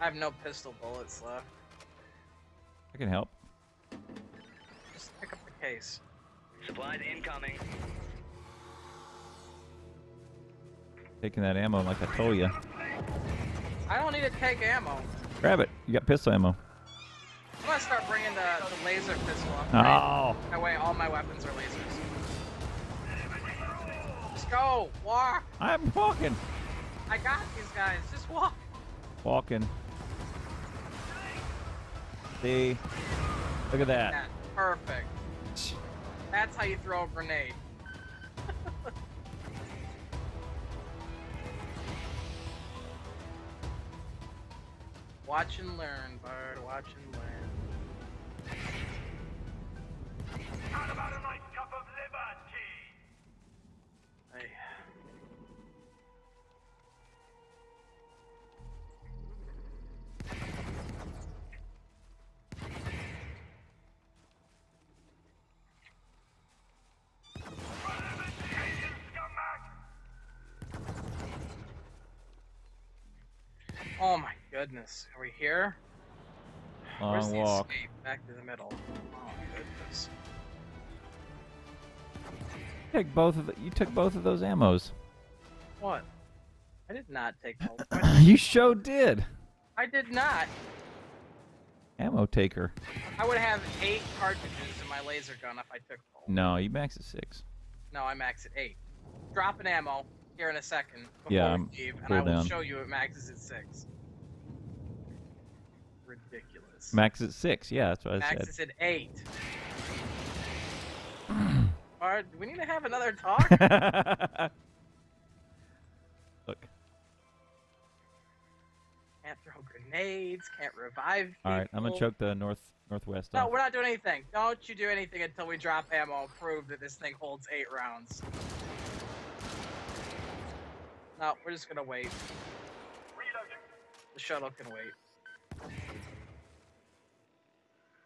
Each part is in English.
I have no pistol bullets left. I can help. Just pick up the case. Supplies incoming. Taking that ammo like I told you. I don't need to take ammo. Grab it. You got pistol ammo. I'm gonna start bringing the, the laser pistol up. Oh. That way all my weapons are lasers. Just go! Walk! I'm walking. I got these guys. Just walk! Walking. See? Look at that. Yeah, perfect. That's how you throw a grenade. Watch and learn, Bard. Watch and learn. Oh my goodness. Are we here? Where's Long the walk. escape? Back to the middle. Oh goodness. Take both of the, you took both of those ammos. What? I did not take both. you show did. I did not. Ammo taker. I would have eight cartridges in my laser gun if I took both. No, you max at six. No, I max at eight. Drop an ammo here in a second before Yeah, I'm leave, and I will down. show you it maxes at six. Ridiculous. Max at six. Yeah, that's what I Max said. is at eight. Bard, do we need to have another talk? Look. can't throw grenades, can't revive people. All right, I'm gonna choke the north northwest. No, off. we're not doing anything. Don't you do anything until we drop ammo and prove that this thing holds eight rounds. No, we're just gonna wait. The shuttle can wait.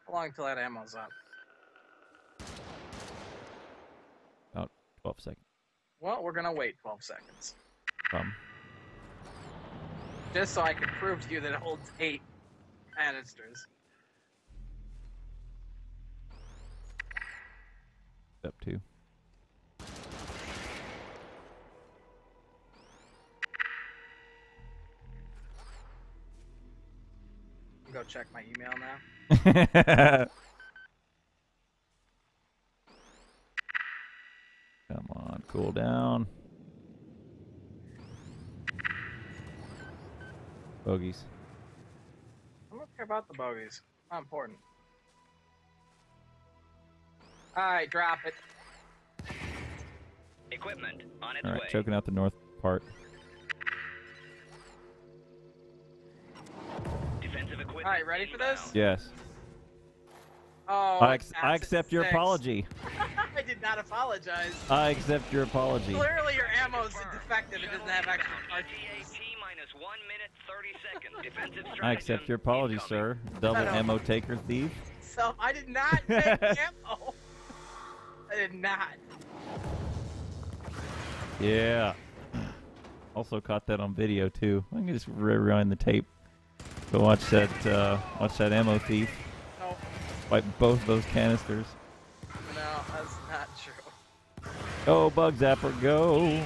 How long till that ammo's up? About 12 seconds. Well, we're gonna wait 12 seconds. Um, Just so I can prove to you that it holds eight canisters. up to. Go check my email now. Come on, cool down. Bogies. I don't care about the bogies. Not important. Alright, drop it. Equipment on its All right, way. choking out the north part. Defensive equipment. Alright, ready for this? inbound. Yes. Oh, I, ex- I that's at accept your six. apology. I did not apologize. I accept your apology. Clearly, your ammo's defective. It doesn't have extra Inbound. cartridges. minus One minute thirty seconds. Defensive I accept your apology, sir. Double ammo taker thief. So I did not take ammo. I did not. Yeah. Also caught that on video too. I can just rewind the tape. Go watch that. Uh, watch that ammo thief. No, Wipe both those canisters. no, that's not true. Go, bug zapper, go.